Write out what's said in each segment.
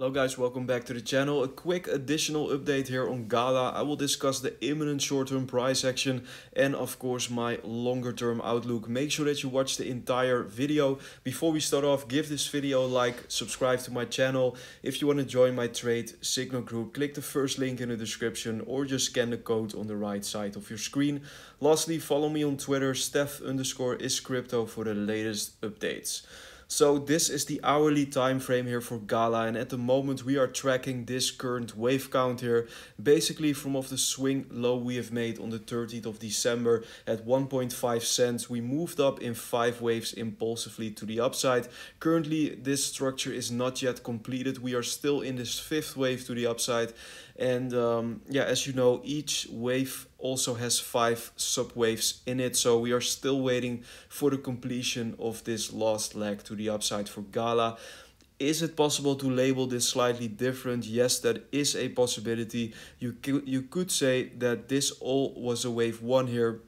Hello guys, welcome back to the channel. A quick additional update here on Gala. I will discuss the imminent short-term price action and of course my longer-term outlook. Make sure that you watch the entire video. Before we start off, give this video a like, subscribe to my channel. If you want to join my trade signal group, click the first link in the description or just scan the code on the right side of your screen. Lastly, follow me on Twitter, Steph underscore is crypto for the latest updates. So this is the hourly time frame here for Gala and at the moment we are tracking this current wave count here basically from off the swing low we have made on the 30th of December. At 1.5 cents we moved up in 5 waves impulsively to the upside. Currently this structure is not yet completed. We are still in this fifth wave to the upside and um, yeah as you know each wave also has five subwaves in it. So we are still waiting for the completion of this last leg to the upside for Gala. Is it possible to label this slightly different? Yes, that is a possibility. You you could say that this all was a wave one here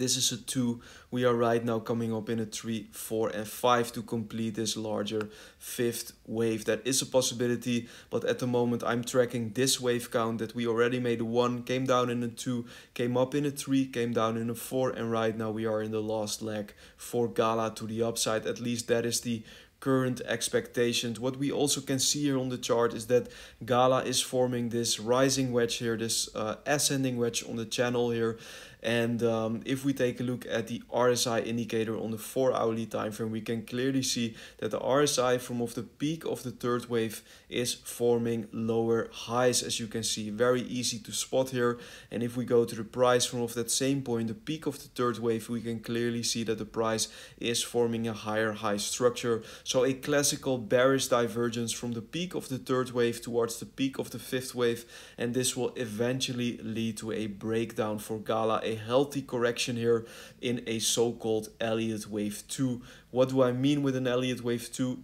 this is a 2. We are right now coming up in a 3, 4 and 5 to complete this larger fifth wave. That is a possibility, but at the moment I'm tracking this wave count that we already made a 1, came down in a 2, came up in a 3, came down in a 4 and right now we are in the last leg for Gala to the upside. At least that is the current expectations. What we also can see here on the chart is that Gala is forming this rising wedge here, this uh, ascending wedge on the channel here. And um, if we take a look at the RSI indicator on the 4 hourly time frame, we can clearly see that the RSI from off the peak of the third wave is forming lower highs as you can see. Very easy to spot here. And if we go to the price from off that same point, the peak of the third wave, we can clearly see that the price is forming a higher high structure. So a classical bearish divergence from the peak of the third wave towards the peak of the fifth wave. And this will eventually lead to a breakdown for Gala, a healthy correction here in a so-called Elliott wave 2. What do I mean with an Elliott wave 2?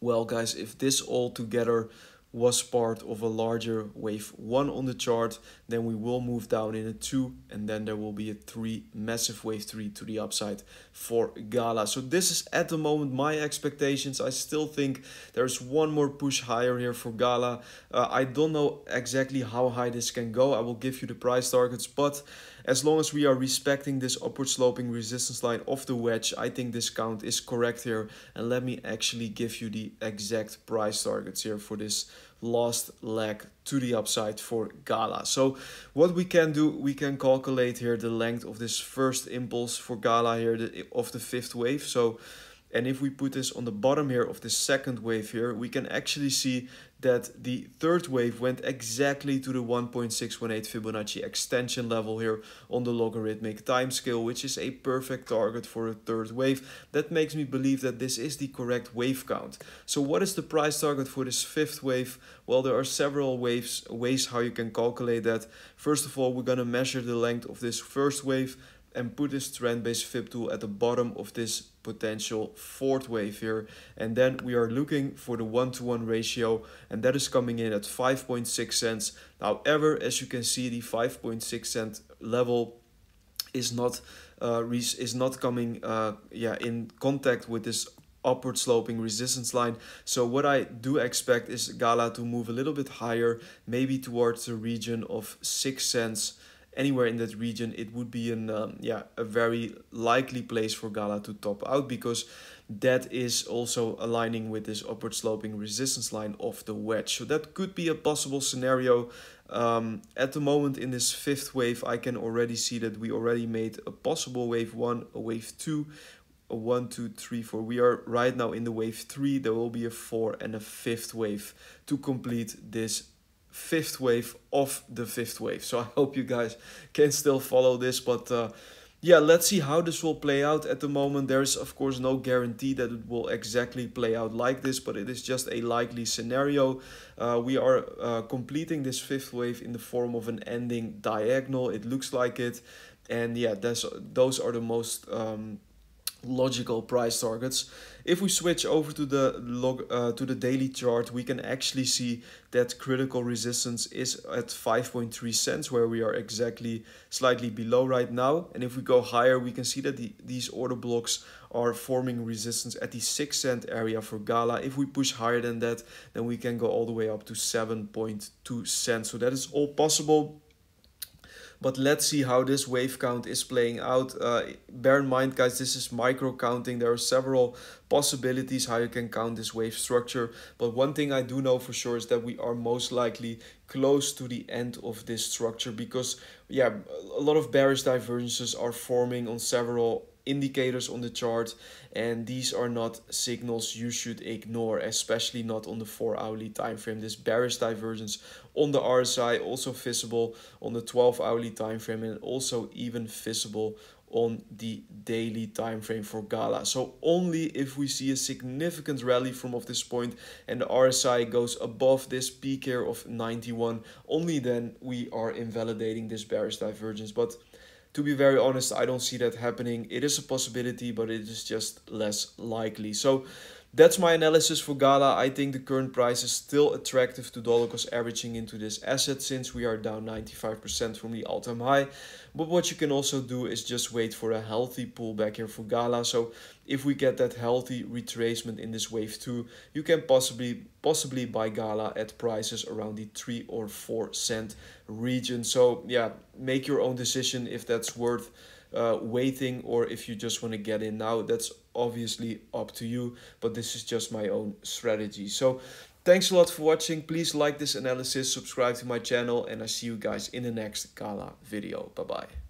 Well guys, if this all together was part of a larger wave 1 on the chart, then we will move down in a 2 and then there will be a 3 massive wave 3 to the upside for Gala. So this is at the moment my expectations. I still think there's one more push higher here for Gala. Uh, I don't know exactly how high this can go. I will give you the price targets, but as long as we are respecting this upward sloping resistance line of the wedge, I think this count is correct here. And let me actually give you the exact price targets here for this last leg to the upside for Gala. So what we can do, we can calculate here the length of this first impulse for Gala here the, of the fifth wave. So and if we put this on the bottom here of the second wave here, we can actually see that the third wave went exactly to the 1.618 Fibonacci extension level here on the logarithmic time scale, which is a perfect target for a third wave. That makes me believe that this is the correct wave count. So what is the price target for this fifth wave? Well, there are several waves, ways how you can calculate that. First of all, we're going to measure the length of this first wave and put this trend-based fib tool at the bottom of this potential fourth wave here. And then we are looking for the one-to-one -one ratio and that is coming in at 5.6 cents. However, as you can see, the 5.6 cent level is not uh, is not coming uh, yeah in contact with this upward sloping resistance line. So what I do expect is Gala to move a little bit higher, maybe towards the region of 6 cents anywhere in that region, it would be an um, yeah a very likely place for Gala to top out because that is also aligning with this upward sloping resistance line of the wedge. So that could be a possible scenario. Um, at the moment in this fifth wave, I can already see that we already made a possible wave one, a wave two, a one, two, three, four. We are right now in the wave three. There will be a four and a fifth wave to complete this fifth wave of the fifth wave. So I hope you guys can still follow this, but uh, yeah, let's see how this will play out. At the moment, there is of course no guarantee that it will exactly play out like this, but it is just a likely scenario. Uh, we are uh, completing this fifth wave in the form of an ending diagonal. It looks like it. And yeah, that's, those are the most um, logical price targets. If we switch over to the log uh, to the daily chart, we can actually see that critical resistance is at 5.3 cents, where we are exactly slightly below right now. And if we go higher, we can see that the, these order blocks are forming resistance at the 6 cent area for Gala. If we push higher than that, then we can go all the way up to 7.2 cents. So that is all possible but let's see how this wave count is playing out. Uh, bear in mind, guys, this is micro counting. There are several possibilities how you can count this wave structure. But one thing I do know for sure is that we are most likely close to the end of this structure because, yeah, a lot of bearish divergences are forming on several indicators on the chart and these are not signals you should ignore especially not on the 4 hourly time frame this bearish divergence on the RSI also visible on the 12 hourly time frame and also even visible on the daily time frame for Gala. So only if we see a significant rally from off this point and the RSI goes above this peak here of 91, only then we are invalidating this bearish divergence. But to be very honest, I don't see that happening. It is a possibility, but it is just less likely. So that's my analysis for Gala. I think the current price is still attractive to dollar cost averaging into this asset since we are down 95% from the all-time high. But what you can also do is just wait for a healthy pullback here for Gala. So if we get that healthy retracement in this wave 2, you can possibly possibly buy Gala at prices around the 3 or 4 cent region. So yeah, make your own decision if that's worth uh, waiting or if you just want to get in now that's obviously up to you but this is just my own strategy. So thanks a lot for watching. Please like this analysis subscribe to my channel and i see you guys in the next gala video. Bye bye